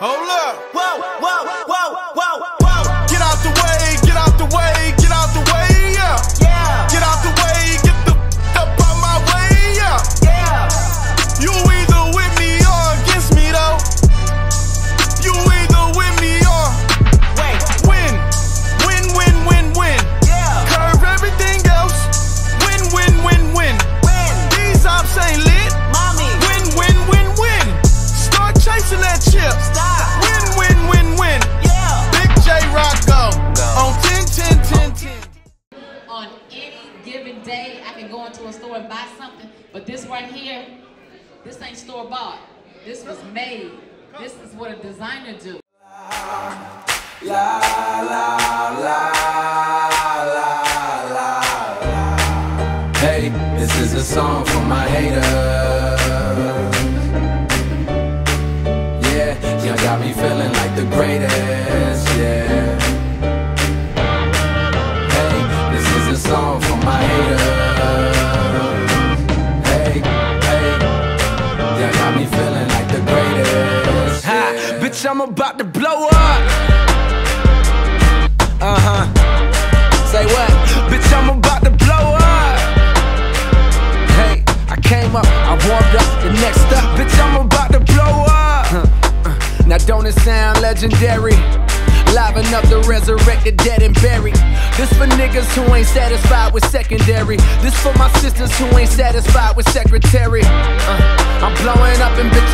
Hold up. Whoa, whoa, whoa, whoa, whoa. Given day, I can go into a store and buy something, but this right here, this ain't store bought. This was made. This is what a designer do. La, la, la, la, la, Hey, this is a song for my haters. Yeah, y'all got me feeling like the greatest. Feeling like the greatest. Ha, bitch, I'm about to blow up. Uh huh. Say what? Bitch, I'm about to blow up. Hey, I came up, I warmed up. The next up, bitch, I'm about to blow up. Huh, uh. Now, don't it sound legendary? Liven up the resurrected, dead and buried. This for niggas who ain't satisfied with secondary. This for my sisters who ain't satisfied with secretary. Uh,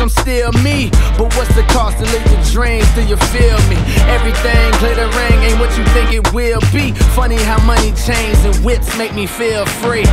I'm still me. But what's the cost to live your dreams? Do you feel me? Everything glittering ain't what you think it will be. Funny how money chains and whips make me feel free.